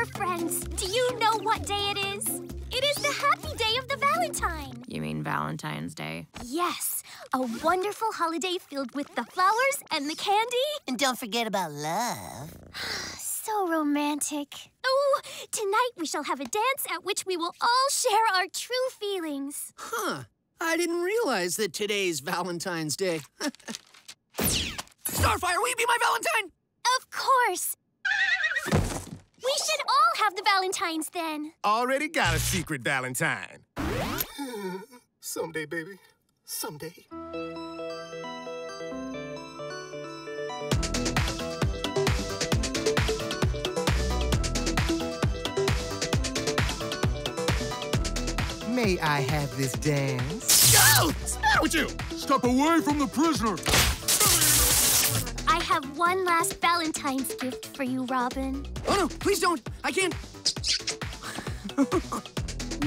Dear friends, do you know what day it is? It is the happy day of the Valentine. You mean Valentine's Day? Yes, a wonderful holiday filled with the flowers and the candy. And don't forget about love. So romantic. Oh, tonight we shall have a dance at which we will all share our true feelings. Huh. I didn't realize that today's Valentine's Day. Starfire, will you be my Valentine? Of course. We should all have the Valentines then. Already got a secret Valentine. Someday, baby. Someday. May I have this dance? Go! What's the matter with you? Step away from the prisoner. I have one last Valentine's gift for you, Robin. Oh no, please don't. I can't.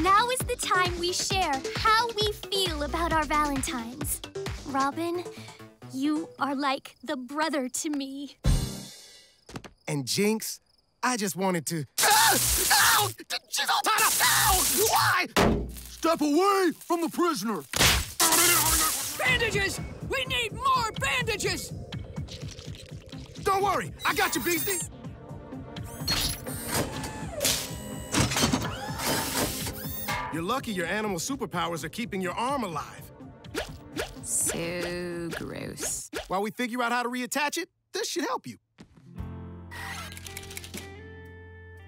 Now is the time we share how we feel about our Valentines. Robin, you are like the brother to me. And Jinx, I just wanted to. Ah! Ow! She's all tied up! Ow! Why? Step away from the prisoner. Bandages! We need more bandages! Don't worry, I got you, Beastie. You're lucky your animal superpowers are keeping your arm alive. So gross. While we figure out how to reattach it, this should help you.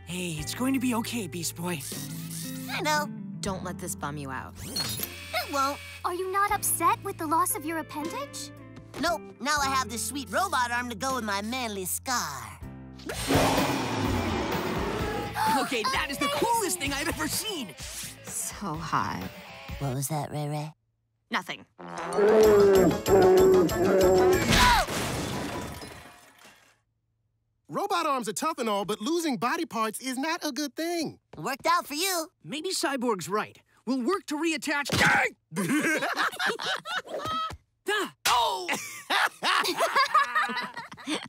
Hey, it's going to be okay, Beast Boy. I know. Don't let this bum you out. It won't. Are you not upset with the loss of your appendage? Nope. Now I have this sweet robot arm to go with my manly scar. Okay, that is the coolest thing I've ever seen. So hot. What was that, Ray Ray? Nothing. Robot arms are tough and all, but losing body parts is not a good thing. Worked out for you. Maybe Cyborg's right. We'll work to reattach. Oh! Beast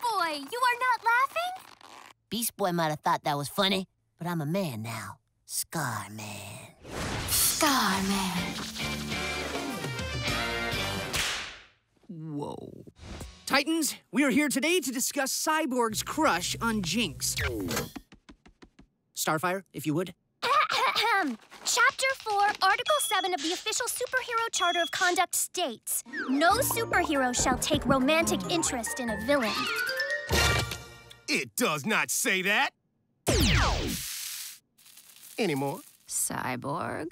Boy, you are not laughing? Beast Boy might have thought that was funny, but I'm a man now. Scar Man. Scar Man. Whoa. Titans, we are here today to discuss Cyborg's crush on Jinx. Starfire, if you would. Chapter 4, Article 7 of the official Superhero Charter of Conduct states No superhero shall take romantic interest in a villain. It does not say that. Anymore. Cyborg?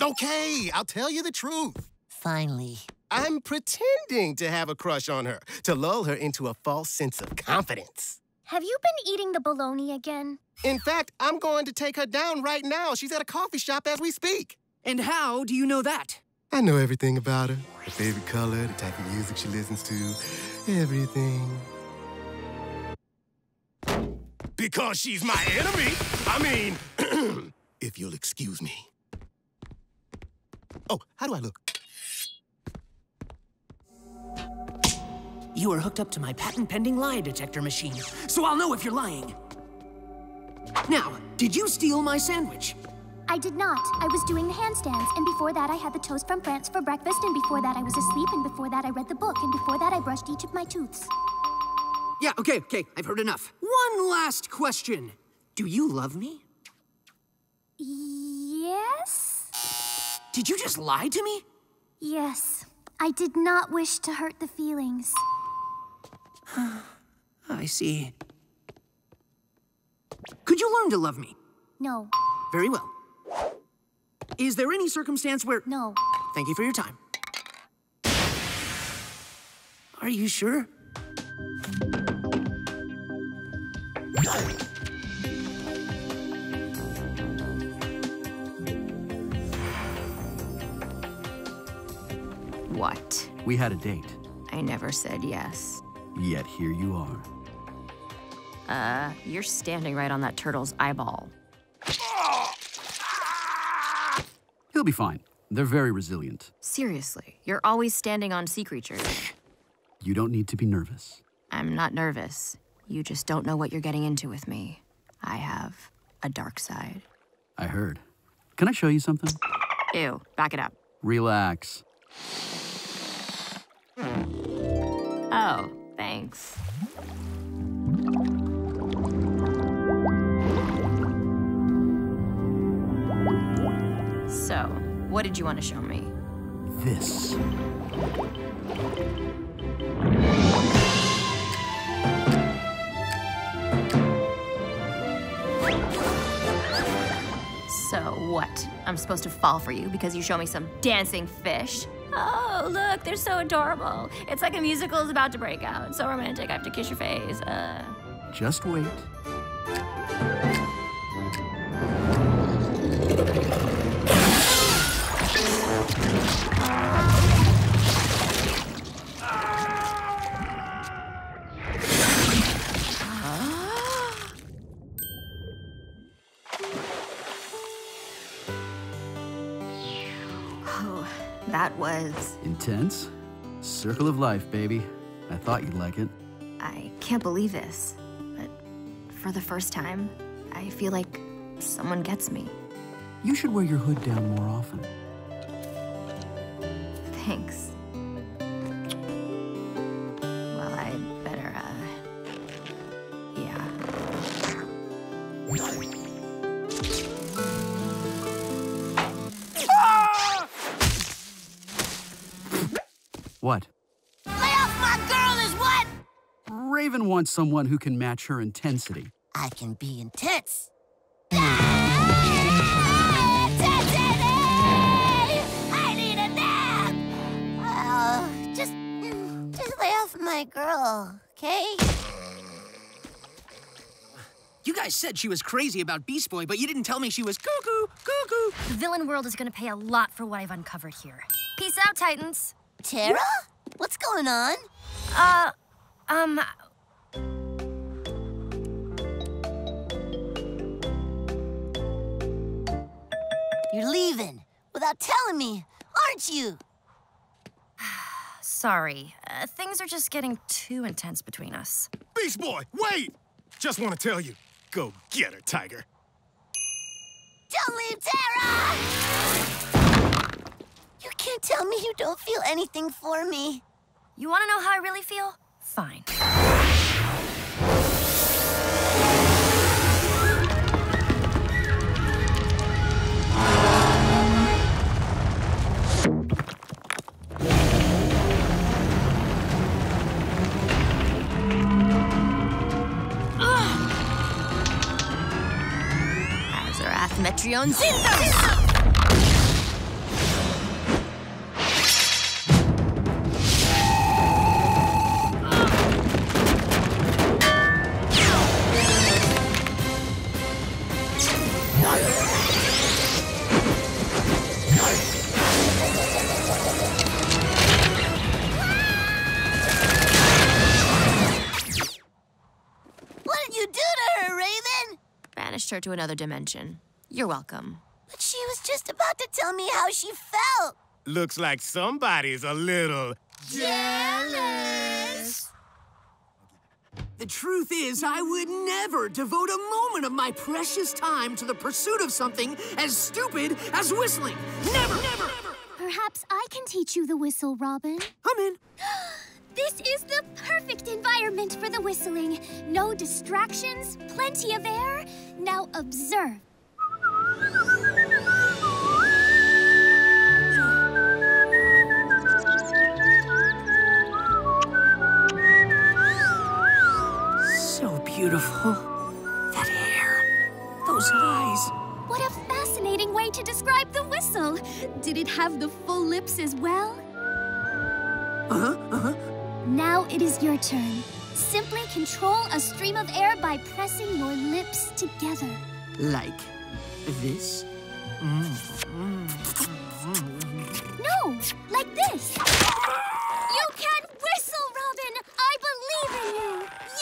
Okay, I'll tell you the truth. Finally. I'm pretending to have a crush on her to lull her into a false sense of confidence. Have you been eating the bologna again? In fact, I'm going to take her down right now. She's at a coffee shop as we speak. And how do you know that? I know everything about her her favorite color, the type of music she listens to, everything. Because she's my enemy. I mean, if you'll excuse me. Oh, how do I look? You are hooked up to my patent pending lie detector machine, so I'll know if you're lying. Now, did you steal my sandwich? I did not. I was doing the handstands, and before that, I had the toast from France for breakfast, and before that, I was asleep, and before that, I read the book, and before that, I brushed each of my tooths. Yeah, okay, okay, I've heard enough. One last question. Do you love me? Yes? Did you just lie to me? Yes. I did not wish to hurt the feelings. I see. Could you learn to love me? No. Very well. Is there any circumstance where. No. Thank you for your time. Are you sure? What? We had a date, I never said yes. Yet here you are. Uh, you're standing right on that turtle's eyeball. He'll be fine. They're very resilient. Seriously, you're always standing on sea creatures. You don't need to be nervous. I'm not nervous. You just don't know what you're getting into with me. I have a dark side. I heard. Can I show you something? Ew, back it up. Relax. Oh, thanks. So, what did you want to show me? This. So, what? I'm supposed to fall for you because you show me some dancing fish? Oh, look, they're so adorable. It's like a musical is about to break out. So romantic, I have to kiss your face. Uh. Just wait. Oh, that. Intense? Circle of life, baby. I thought you'd like it. I can't believe this. But for the first time, I feel like someone gets me. You should wear your hood down more often. Thanks. Wants someone who can match her intensity. I can be intense. I need a nap! Oh, just, just lay off my girl, okay? You guys said she was crazy about Beast Boy, but you didn't tell me she was cuckoo, cuckoo. The villain world is gonna pay a lot for what I've uncovered here. Peace out, Titans. Tara? What's going on? Uh, um, You're leaving without telling me, aren't you? sorry. Uh, things are just getting too intense between us. Beast Boy, wait! Just want to tell you, go get her, Tiger. Don't leave Tara! You can't tell me you don't feel anything for me. You wanna know how I really feel? Fine. Azarath Metrion What did you do to her, Raven? Banished her to another dimension. You're welcome. But she was just about to tell me how she felt. Looks like somebody's a little. Jealous. The truth is, I would never devote a moment of my precious time to the pursuit of something as stupid as whistling. Never, never, never. Perhaps I can teach you the whistle, Robin. I'm in. This is the perfect environment for the whistling. No distractions, plenty of air. Now observe. So beautiful. That hair. Those eyes. What a fascinating way to describe the whistle. Did it have the full lips as well? Uh-huh, uh-huh. Now it is your turn. Simply control a stream of air by pressing your lips together. Like this? No, like this. You can whistle, Robin. I believe in you.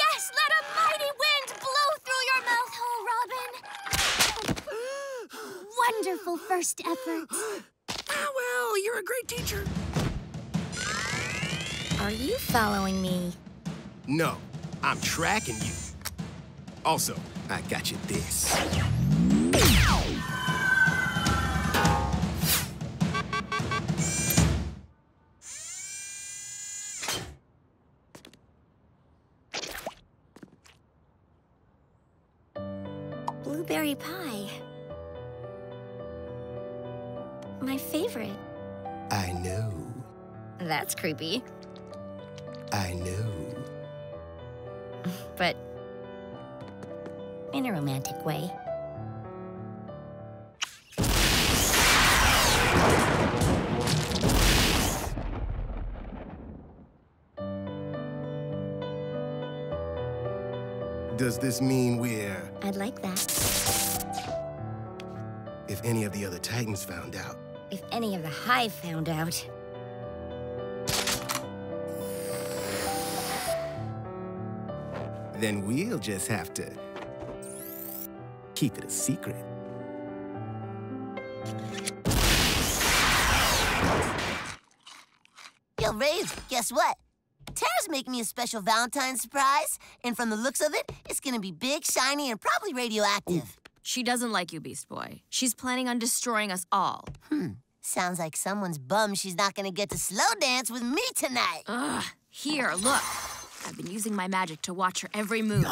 Yes, let a mighty wind blow through your mouth hole, Robin. Wonderful first effort. Ah, well, you're a great teacher. Are you following me? No, I'm tracking you. Also, I got you this. Creepy. I know. But In a romantic way. Does this mean we're... I'd like that. If any of the other Titans found out, If any of the Hive found out. Then we'll just have to keep it a secret. Yo, Rave, guess what? Tara's making me a special Valentine's surprise, and from the looks of it, it's gonna be big, shiny, and probably radioactive. she doesn't like you, Beast Boy. She's planning on destroying us all. Hmm. Sounds like someone's bummed she's not gonna get to slow dance with me tonight. Ugh. Here, look. I've been using my magic to watch her every move.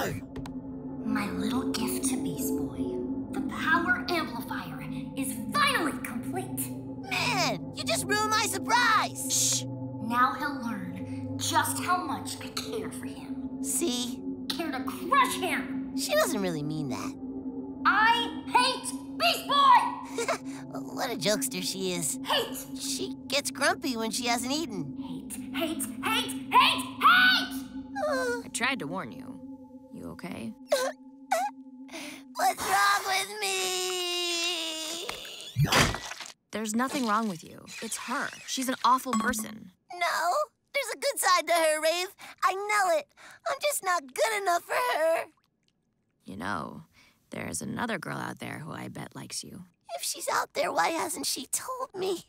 My little gift to Beast Boy. The power amplifier is finally complete. Man, you just ruined my surprise. Shh. Now he'll learn just how much I care for him. See, Care to crush him. she doesn't really mean that. I hate Beast Boy! What a jokester she is. Hate! She gets grumpy when she hasn't eaten. Hate, hate, hate, hate, hate! I tried to warn you. You okay? What's wrong with me? There's nothing wrong with you. It's her. She's an awful person. No, there's a good side to her, Rave. I know it. I'm just not good enough for her. You know, there's another girl out there who I bet likes you. If she's out there, why hasn't she told me?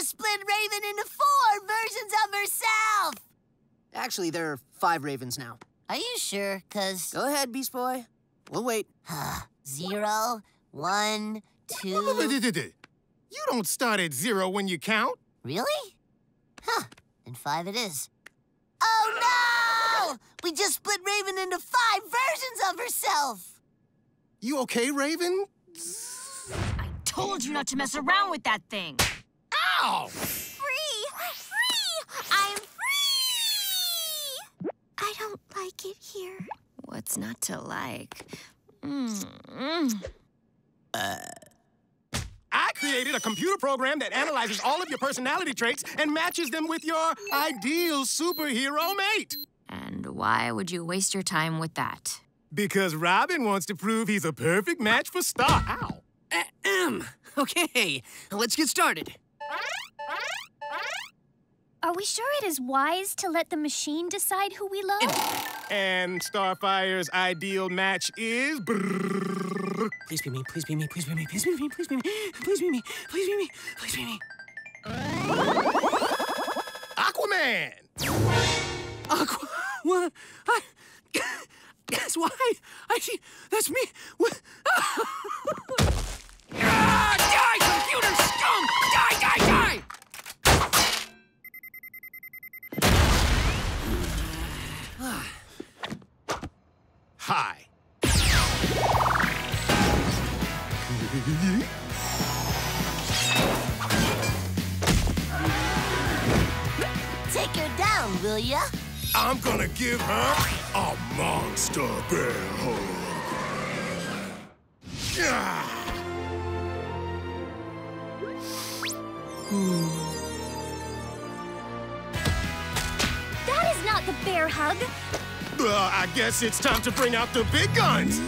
Just split Raven into four versions of herself! Actually, there are five ravens now. Are you sure? Cause Go ahead, Beast Boy. We'll wait. zero, one, two. You don't start at zero when you count. Really? Huh. And five it is. Oh no! We just split Raven into five versions of herself! You okay, Raven? I told you not to mess around with that thing. Ow! Free! Free! I'm free! I don't like it here. What's not to like? Mm. I created a computer program that analyzes all of your personality traits and matches them with your ideal superhero mate. And why would you waste your time with that? Because Robin wants to prove he's a perfect match for Star. Ow! Ahem. Okay, let's get started. Are we sure it is wise to let the machine decide who we love? And Starfire's ideal match is. Please be me, please be me, please be me, please be me, please be me, please be me, please be me, please be me. Aquaman! Aqua, what? I, that's why I see. That's me. What? ah, Hi. Take her down, will ya? I'm gonna give her a monster bear hug. Yeah. That is not the bear hug. Uh, I guess it's time to bring out the big guns.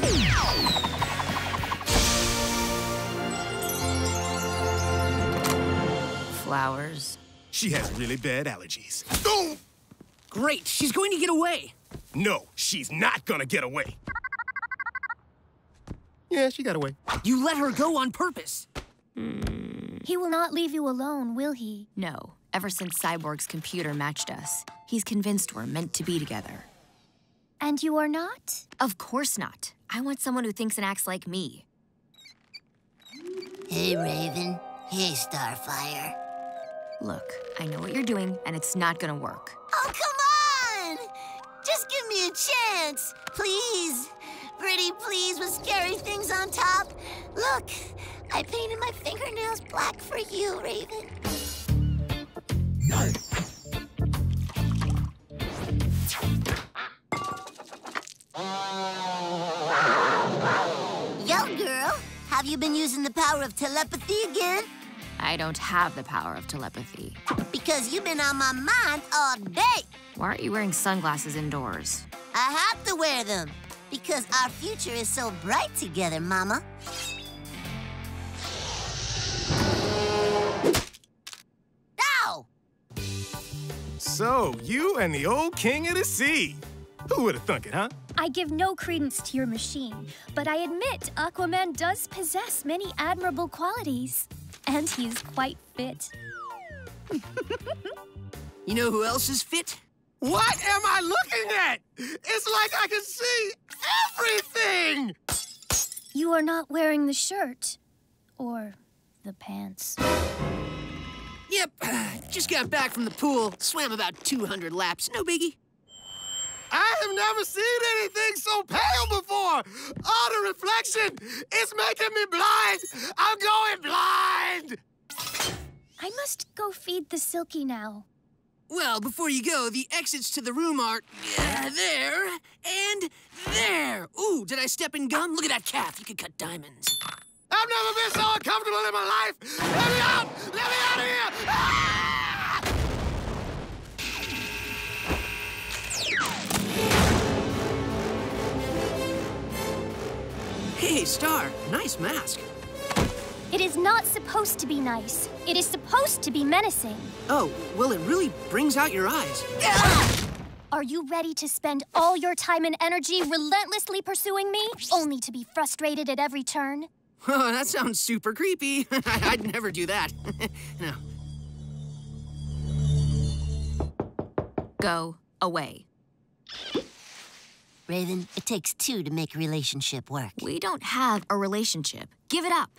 Flowers. She has really bad allergies. Oh! Great, she's going to get away. No, she's not gonna get away. Yeah, she got away. You let her go on purpose. He will not leave you alone, will he? No. Ever since Cyborg's computer matched us, he's convinced we're meant to be together. And you are not? Of course not. I want someone who thinks and acts like me. Hey, Raven. Hey, Starfire. Look, I know what you're doing, and it's not gonna work. Oh, come on! Just give me a chance, please. Pretty please with scary things on top. Look, I painted my fingernails black for you, Raven. Yo, girl, have you been using the power of telepathy again? I don't have the power of telepathy. Because you've been on my mind all day. Why aren't you wearing sunglasses indoors? I have to wear them because our future is so bright together, Mama. Ow! So, you and the old king of the sea. Who would have thunk it, huh? I give no credence to your machine, but I admit Aquaman does possess many admirable qualities. And he's quite fit. You know who else is fit? What am I looking at? It's like I can see everything! You are not wearing the shirt. Or the pants. Yep, just got back from the pool, swam about 200 laps, no biggie. I have never seen anything so pale before! All the reflection is making me blind! I'm going blind! I must go feed the Silkie now. Well, before you go, the exits to the room are uh, there and there. Ooh, did I step in gum? Look at that calf. You could cut diamonds. I've never been so uncomfortable in my life! Let me out! Let me out of here! Ah! Hey, Star, nice mask. It is not supposed to be nice. It is supposed to be menacing. Oh, well, it really brings out your eyes. Are you ready to spend all your time and energy relentlessly pursuing me, only to be frustrated at every turn? Oh, that sounds super creepy. I'd never do that. no. Go away. Raven, it takes two to make a relationship work. We don't have a relationship. Give it up.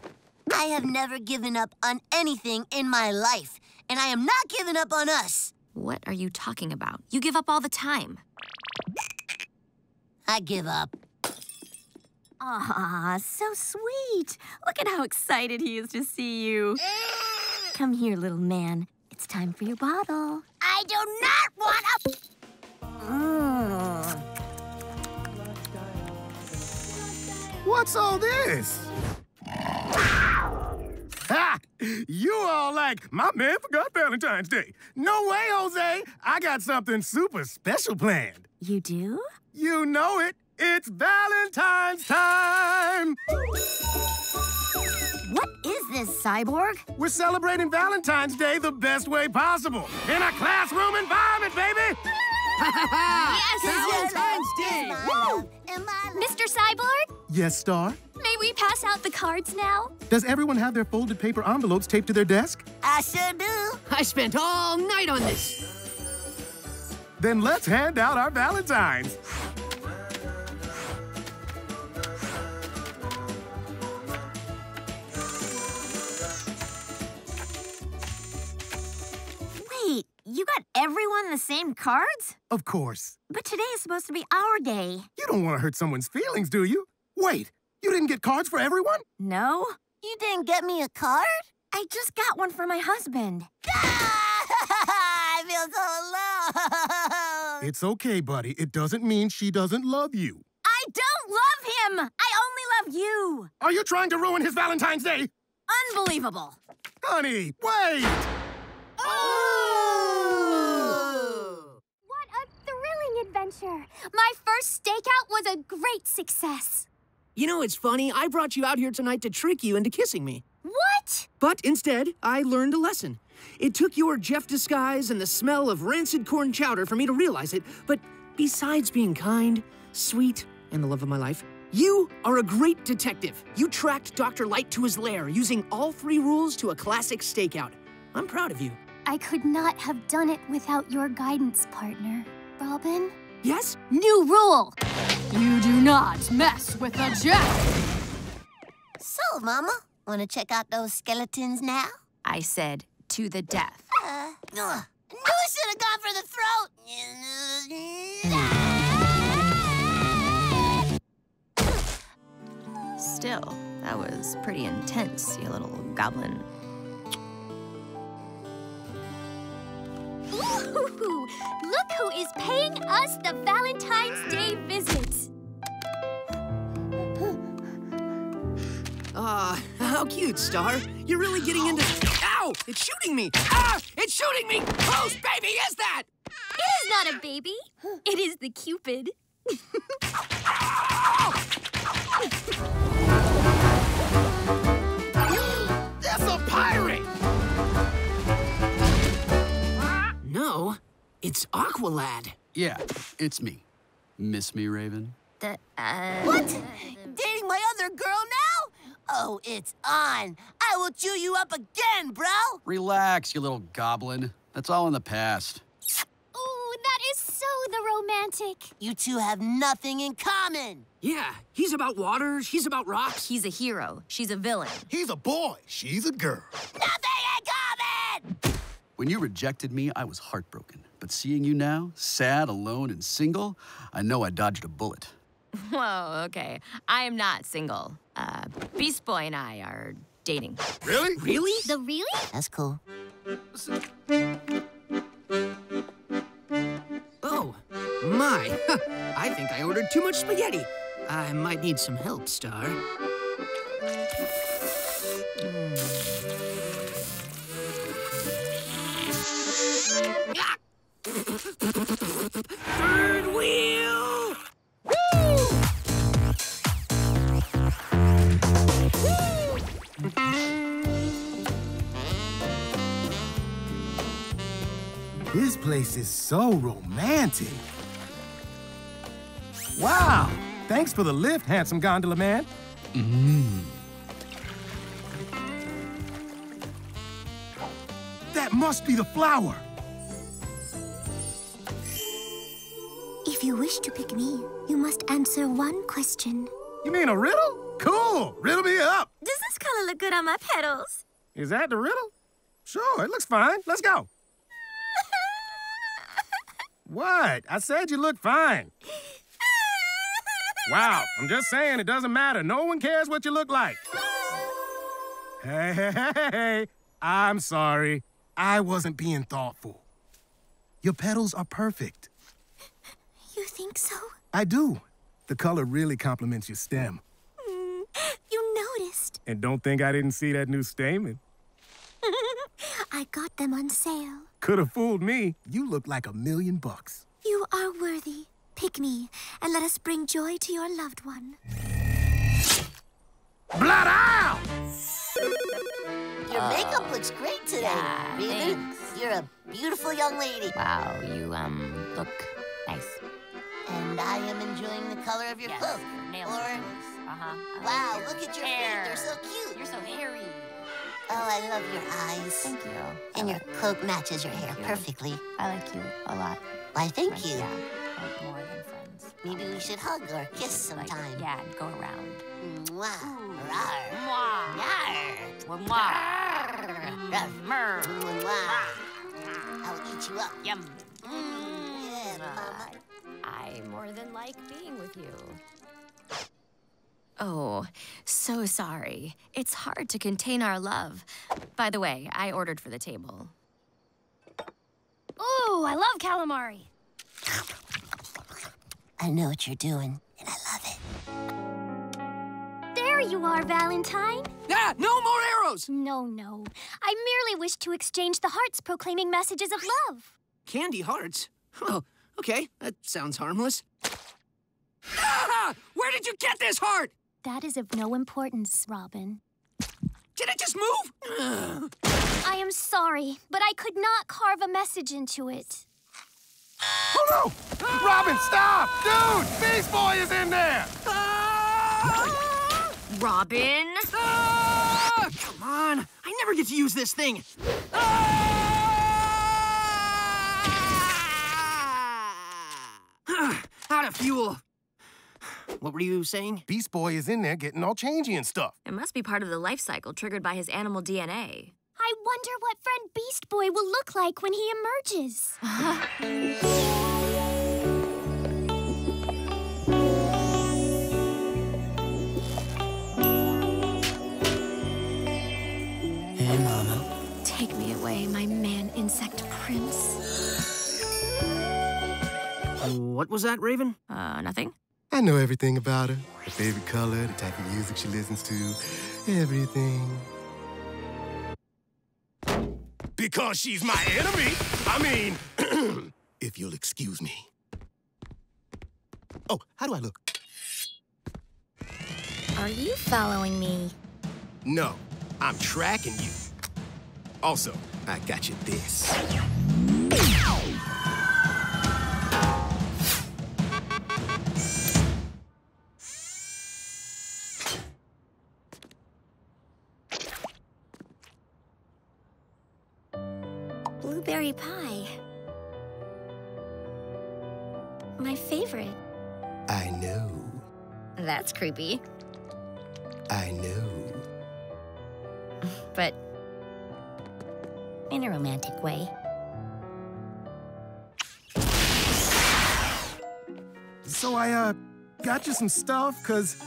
I have never given up on anything in my life, and I am not giving up on us. What are you talking about? You give up all the time. I give up. Aw, so sweet. Look at how excited he is to see you. Come here, little man. It's time for your bottle. I do not want to. Mm. What's all this? Ha! You all like, my man forgot Valentine's Day. No way, Jose. I got something super special planned. You do? You know it. It's Valentine's time. What is this, Cyborg? We're celebrating Valentine's Day the best way possible. In a classroom environment, baby. Yes! Valentine's Day! Woo! Mr. Cyborg, Yes, Star? may we pass out the cards now? Does everyone have their folded paper envelopes taped to their desk? I sure do. I spent all night on this. Then let's hand out our Valentines. Wait, you got everyone the same cards? Of course. But today is supposed to be our day. You don't want to hurt someone's feelings, do you? Wait, you didn't get cards for everyone? No? You didn't get me a card? I just got one for my husband. I feel so alone. It's okay, buddy. It doesn't mean she doesn't love you. I don't love him! I only love you! Are you trying to ruin his Valentine's Day? Unbelievable! Honey, wait! Oh! What a thrilling adventure! My first stakeout was a great success. You know, it's funny. I brought you out here tonight to trick you into kissing me. What? But instead, I learned a lesson. It took your Jeff disguise and the smell of rancid corn chowder for me to realize it, but besides being kind, sweet, and the love of my life, You are a great detective. You tracked Dr. Light to his lair using all three rules to a classic stakeout. I'm proud of you. I could not have done it without your guidance, partner. Robin? Yes? New rule! You do not mess with a Jack! So, Mama, want to check out those skeletons now? I said to the death. Uh, knew I should have gone for the throat. Still, that was pretty intense, you little goblin. Ooh, look who is paying us the Valentine's Day visit. How cute, Star. You're really getting into. Ow! It's shooting me! Ah! It's shooting me! Whose baby is that? It is not a baby. It is the Cupid. That's a pirate! No, it's Aqualad. Yeah, it's me. Miss me, Raven? The, uh... What? Dating my other girl now? Oh, it's on. I will chew you up again, bro. Relax, you little goblin. That's all in the past. Ooh, that is so the romantic. You two have nothing in common. Yeah, he's about water, she's about rocks. He's a hero. She's a villain. He's a boy. She's a girl. Nothing in common! When you rejected me, I was heartbroken. But seeing you now, sad, alone, and single, I know I dodged a bullet. Whoa, okay. I am not single. Uh, Beast Boy and I are dating. Really? Really? The really? That's cool. Oh, my. I think I ordered too much spaghetti. I might need some help, Star. Ah! Third wheel! This place is so romantic. Wow! Thanks for the lift, handsome gondola man. Mm. That must be the flower. If you wish to pick me, you must answer one question. You mean a riddle? Cool. Riddle me up. Does this color look good on my petals? Is that the riddle? Sure, it looks fine. Let's go. What? I said you look fine. Wow, I'm just saying it doesn't matter. No one cares what you look like. Hey, hey, hey, hey. I'm sorry. I wasn't being thoughtful. Your petals are perfect. You think so? I do. The color really complements your stem. Mm, you noticed. And don't think I didn't see that new stamen. I got them on sale. Could have fooled me. You look like a million bucks. You are worthy. Pick me, and let us bring joy to your loved one. Blood out! Your makeup looks great today, yeah, Raven. thanks. You're a beautiful young lady. Wow, you, um, look nice. And I am enjoying the color of your Yes, cloak. your nails Or- Uh-huh. Wow, like look at your hair. feet. They're so cute. You're so hairy. Oh, I love your eyes. Thank you. And your cloak matches your hair you. perfectly. I like you a lot. Why, thank Friends, you. Yeah, like more than friends. Maybe we should hug or kiss Like, sometime. yeah, and go around. Mwah. Rawr. Mwah. Yarr. Mwah. Ruff. Mer. Mwah. I'll eat you up. Yum. Mm, yeah, mama. I more than like being with you. Oh, so sorry. It's hard to contain our love. By the way, I ordered for the table. Ooh, I love calamari. I know what you're doing, and I love it. There you are, Valentine. Ah, no more arrows! No, no. I merely wish to exchange the hearts proclaiming messages of love. Candy hearts? Oh, okay, that sounds harmless. Ah! Where did you get this heart? That is of no importance, Robin. Did it just move? I am sorry, but I could not carve a message into it. Oh no! Robin, stop! Dude, Beast Boy is in there! Ah! Robin? Ah! Come on! I never get to use this thing! Ah! Out of fuel. What were you saying? Beast Boy is in there getting all changey and stuff. It must be part of the life cycle triggered by his animal DNA. I wonder what friend Beast Boy will look like when he emerges. Hey, Mama. Take me away, my man insect prince. What was that, Raven? Uh, nothing? I know everything about her. Her favorite color, the type of music she listens to, everything. Because she's my enemy. I mean, if you'll excuse me. Oh, how do I look? Are you following me? No, I'm tracking you. Also, I got you this. Blueberry pie. My favorite. I know. That's creepy. I know. But in a romantic way. So I, uh, got you some stuff, because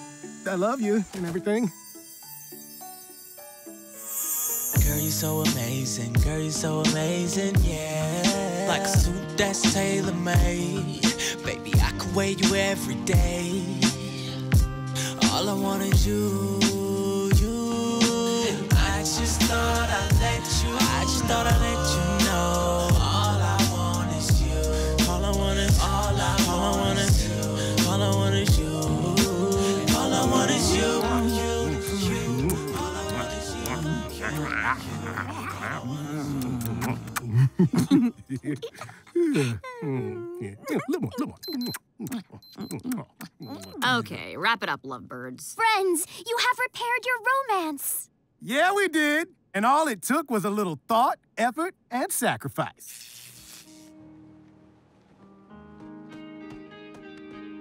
I love you and everything. You so amazing. Girl, you're so amazing, yeah. Like a suit that's tailor made. Baby, I could wear you every day. All I want is you, you. I just thought I'd let you. I just thought I'd let you Okay, wrap it up, lovebirds. Friends, you have repaired your romance. Yeah, we did. And all it took was a little thought, effort, and sacrifice.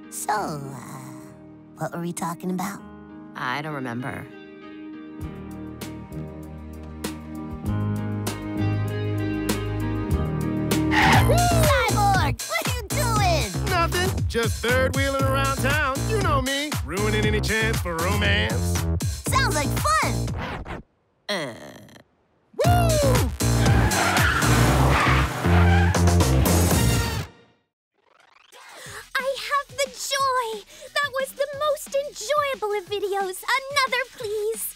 So, uh, what were we talking about? I don't remember. Just third wheeling around town. You know me. Ruining any chance for romance. Sounds like fun. Uh. Woo! I have the joy. That was the most enjoyable of videos. Another, please.